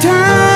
Time.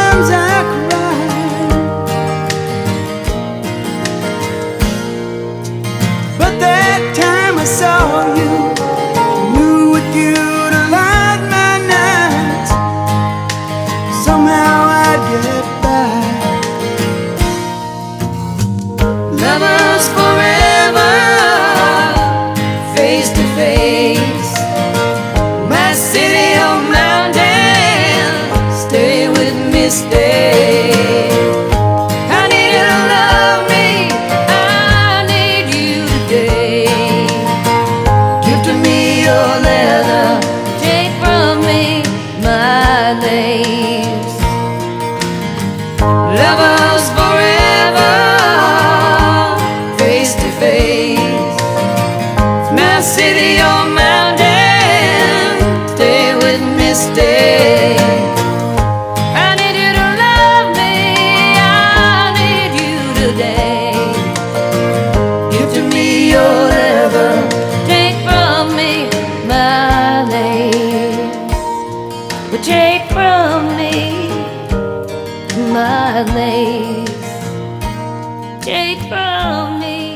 Stay. I need you to love me, I need you today. Give to me your take from me my lace. But take from me my lace. Take from me.